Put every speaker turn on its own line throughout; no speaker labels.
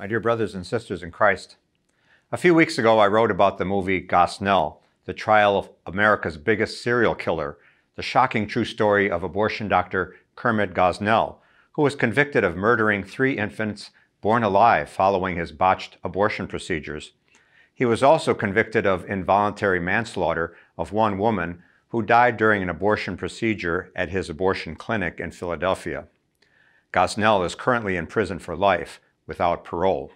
My dear brothers and sisters in Christ, a few weeks ago I wrote about the movie Gosnell, the trial of America's biggest serial killer, the shocking true story of abortion doctor Kermit Gosnell, who was convicted of murdering three infants born alive following his botched abortion procedures. He was also convicted of involuntary manslaughter of one woman who died during an abortion procedure at his abortion clinic in Philadelphia. Gosnell is currently in prison for life without parole.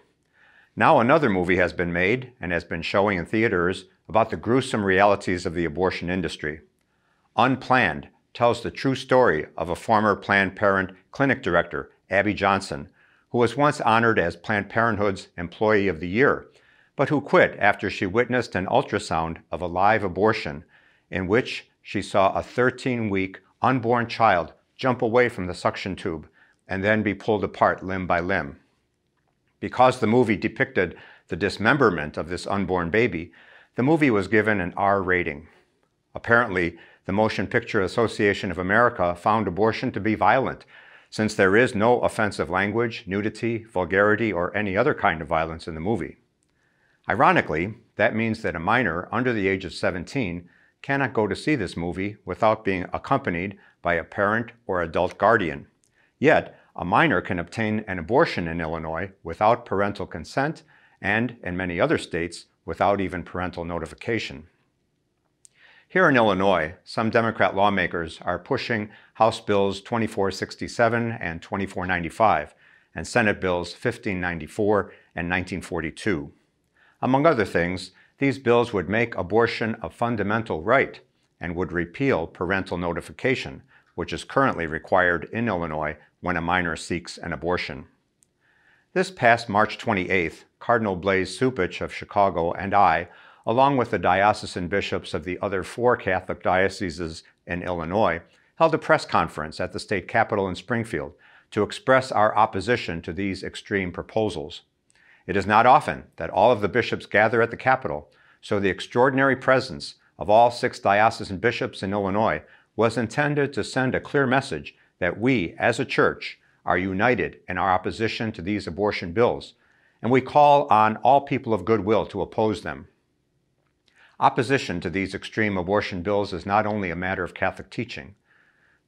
Now another movie has been made and has been showing in theaters about the gruesome realities of the abortion industry. Unplanned tells the true story of a former Planned Parenthood clinic director, Abby Johnson, who was once honored as Planned Parenthood's Employee of the Year, but who quit after she witnessed an ultrasound of a live abortion in which she saw a 13-week unborn child jump away from the suction tube and then be pulled apart limb by limb. Because the movie depicted the dismemberment of this unborn baby, the movie was given an R rating. Apparently, the Motion Picture Association of America found abortion to be violent, since there is no offensive language, nudity, vulgarity, or any other kind of violence in the movie. Ironically, that means that a minor under the age of 17 cannot go to see this movie without being accompanied by a parent or adult guardian. Yet, a minor can obtain an abortion in Illinois without parental consent and, in many other states, without even parental notification. Here in Illinois, some Democrat lawmakers are pushing House Bills 2467 and 2495 and Senate Bills 1594 and 1942. Among other things, these bills would make abortion a fundamental right and would repeal parental notification, which is currently required in Illinois when a minor seeks an abortion. This past March 28th, Cardinal Blase Cupich of Chicago and I, along with the diocesan bishops of the other four Catholic dioceses in Illinois, held a press conference at the state capitol in Springfield to express our opposition to these extreme proposals. It is not often that all of the bishops gather at the Capitol, so the extraordinary presence of all six diocesan bishops in Illinois was intended to send a clear message that we, as a church, are united in our opposition to these abortion bills, and we call on all people of goodwill to oppose them. Opposition to these extreme abortion bills is not only a matter of Catholic teaching.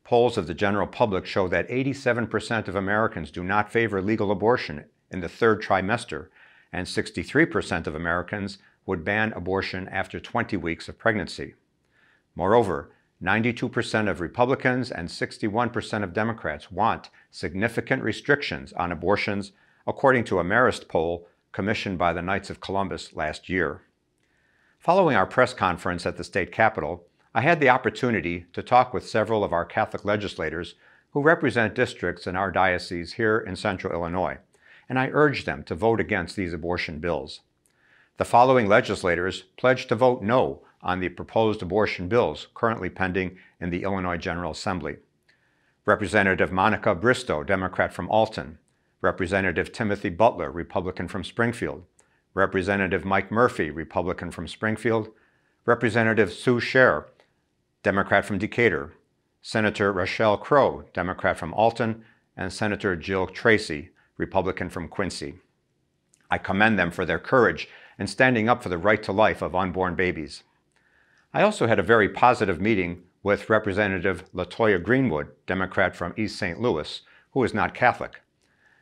Polls of the general public show that 87% of Americans do not favor legal abortion in the third trimester, and 63% of Americans would ban abortion after 20 weeks of pregnancy. Moreover, 92% of Republicans and 61% of Democrats want significant restrictions on abortions, according to a Marist poll commissioned by the Knights of Columbus last year. Following our press conference at the state capitol, I had the opportunity to talk with several of our Catholic legislators who represent districts in our diocese here in central Illinois, and I urged them to vote against these abortion bills. The following legislators pledged to vote no on the proposed abortion bills currently pending in the Illinois General Assembly. Representative Monica Bristow, Democrat from Alton, Representative Timothy Butler, Republican from Springfield, Representative Mike Murphy, Republican from Springfield, Representative Sue Scherer, Democrat from Decatur, Senator Rachelle Crowe, Democrat from Alton, and Senator Jil Tracy, Republican from Quincy. I commend them for their courage in standing up for the right to life of unborn babies. I also had a very positive meeting with Representative LaToya Greenwood, Democrat from East St. Louis, who is not Catholic.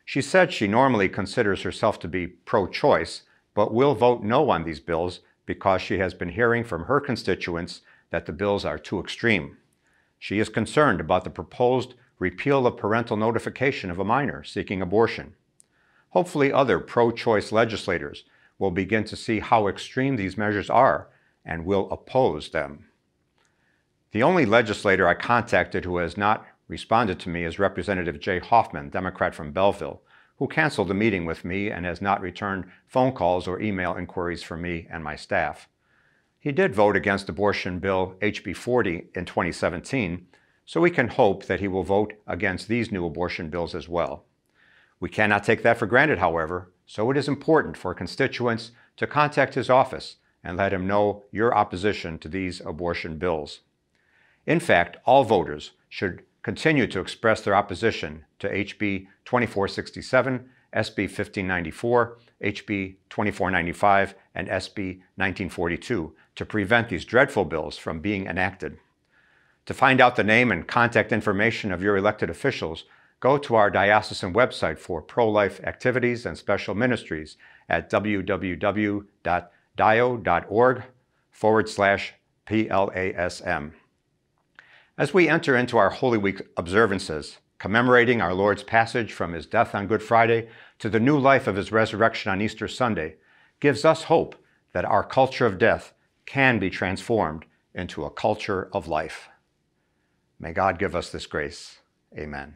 She said she normally considers herself to be pro-choice, but will vote no on these bills because she has been hearing from her constituents that the bills are too extreme. She is concerned about the proposed repeal of parental notification of a minor seeking abortion. Hopefully other pro-choice legislators will begin to see how extreme these measures are and will oppose them. The only legislator I contacted who has not responded to me is Representative Jay Hoffman, Democrat from Belleville, who canceled the meeting with me and has not returned phone calls or email inquiries from me and my staff. He did vote against abortion bill HB 40 in 2017, so we can hope that he will vote against these new abortion bills as well. We cannot take that for granted, however, so it is important for constituents to contact his office and let him know your opposition to these abortion bills. In fact, all voters should continue to express their opposition to HB 2467 SB 1594, HB 2495, and SB 1942 to prevent these dreadful bills from being enacted. To find out the name and contact information of your elected officials, go to our diocesan website for pro-life activities and special ministries at www.dio.org forward slash PLASM. As we enter into our Holy Week observances, commemorating our Lord's passage from his death on Good Friday to the new life of his resurrection on Easter Sunday, gives us hope that our culture of death can be transformed into a culture of life. May God give us this grace. Amen.